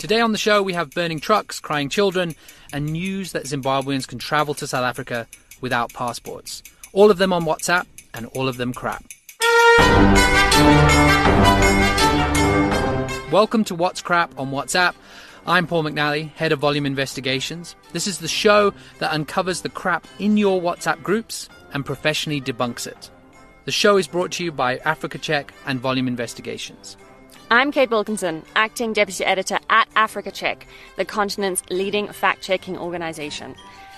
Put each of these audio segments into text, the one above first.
Today on the show, we have burning trucks, crying children, and news that Zimbabweans can travel to South Africa without passports. All of them on WhatsApp, and all of them crap. Welcome to What's Crap on WhatsApp. I'm Paul McNally, head of Volume Investigations. This is the show that uncovers the crap in your WhatsApp groups and professionally debunks it. The show is brought to you by Africa Check and Volume Investigations. I'm Kate Wilkinson, acting deputy editor at Africa Check, the continent's leading fact checking organization.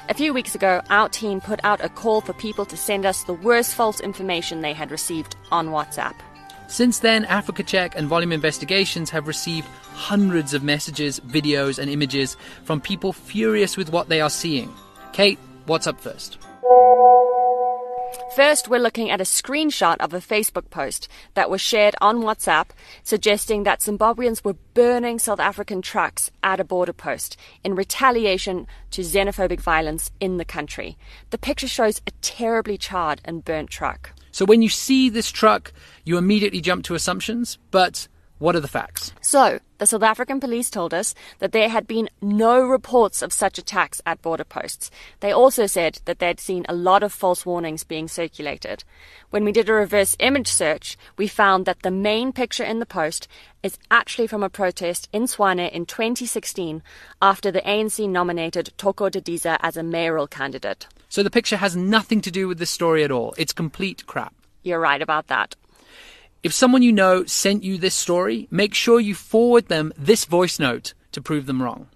A few weeks ago, our team put out a call for people to send us the worst false information they had received on WhatsApp. Since then, Africa Check and Volume Investigations have received hundreds of messages, videos, and images from people furious with what they are seeing. Kate, what's up first? First, we're looking at a screenshot of a Facebook post that was shared on WhatsApp suggesting that Zimbabweans were burning South African trucks at a border post in retaliation to xenophobic violence in the country. The picture shows a terribly charred and burnt truck. So when you see this truck, you immediately jump to assumptions, but what are the facts? So, the South African police told us that there had been no reports of such attacks at border posts. They also said that they'd seen a lot of false warnings being circulated. When we did a reverse image search, we found that the main picture in the post is actually from a protest in Tshwane in 2016 after the ANC nominated Thoko Didiza as a mayoral candidate. So the picture has nothing to do with this story at all. It's complete crap. You're right about that. If someone you know sent you this story, make sure you forward them this voice note to prove them wrong.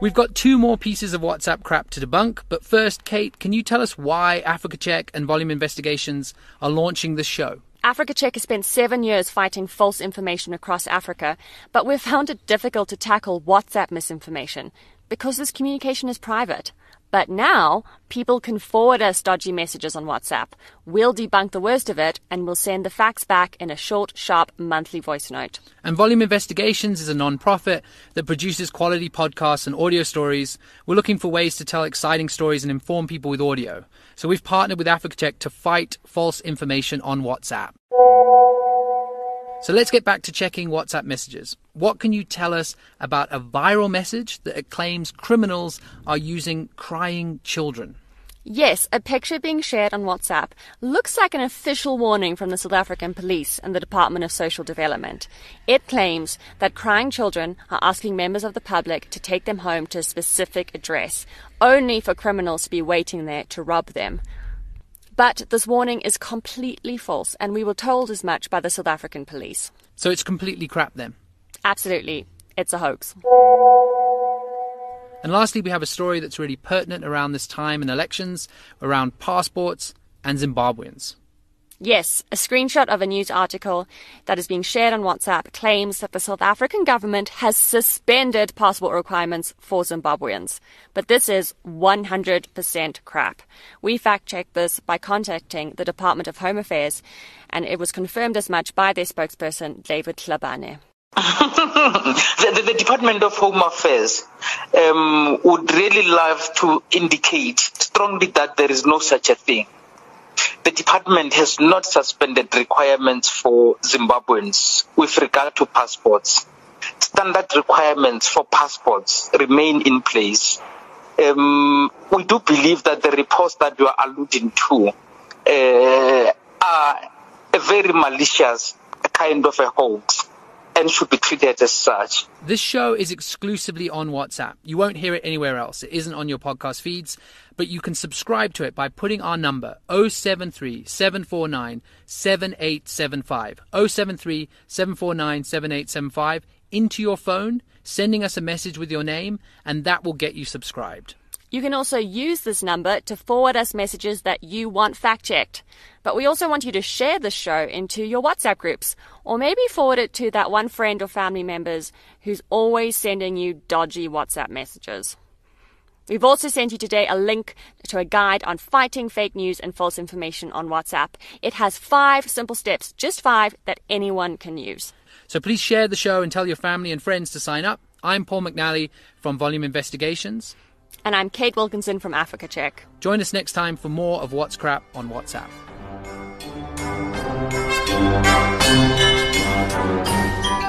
We've got two more pieces of WhatsApp crap to debunk, but first, Kate, can you tell us why Africa Check and Volume Investigations are launching this show? Africa Check has spent seven years fighting false information across Africa, but we've found it difficult to tackle WhatsApp misinformation because this communication is private. But now, people can forward us dodgy messages on WhatsApp. We'll debunk the worst of it and we'll send the facts back in a short, sharp monthly voice note. And Volume Investigations is a non-profit that produces quality podcasts and audio stories. We're looking for ways to tell exciting stories and inform people with audio. So we've partnered with Africa to fight false information on WhatsApp. So let's get back to checking WhatsApp messages. What can you tell us about a viral message that claims criminals are using crying children? Yes, a picture being shared on WhatsApp looks like an official warning from the South African Police and the Department of Social Development. It claims that crying children are asking members of the public to take them home to a specific address, only for criminals to be waiting there to rob them. But this warning is completely false, and we were told as much by the South African police. So it's completely crap then? Absolutely. It's a hoax. And lastly, we have a story that's really pertinent around this time in elections, around passports and Zimbabweans. Yes, a screenshot of a news article that is being shared on WhatsApp claims that the South African government has suspended passport requirements for Zimbabweans. But this is 100% crap. We fact checked this by contacting the Department of Home Affairs, and it was confirmed as much by their spokesperson, David Tlhabane. the, the, the, Department of Home Affairs um, would really love to indicate strongly that there is no such a thing the department has not suspended requirements for Zimbabweans with regard to passports. Standard requirements for passports remain in place. Um, we do believe that the reports that you are alluding to uh, are a very malicious kind of a hoax and should be treated as such. This show is exclusively on WhatsApp. You won't hear it anywhere else. It isn't on your podcast feeds, but you can subscribe to it by putting our number 073 749 7875 073 749 7875 into your phone, sending us a message with your name, and that will get you subscribed. You can also use this number to forward us messages that you want fact checked. But we also want you to share this show into your WhatsApp groups, or maybe forward it to that one friend or family members who's always sending you dodgy WhatsApp messages. We've also sent you today a link to a guide on fighting fake news and false information on WhatsApp. It has five simple steps, just five, that anyone can use. So please share the show and tell your family and friends to sign up. I'm Paul McNally from Volume Investigations. And I'm Kate Wilkinson from Africa Check. Join us next time for more of What's Crap on WhatsApp. Thank you.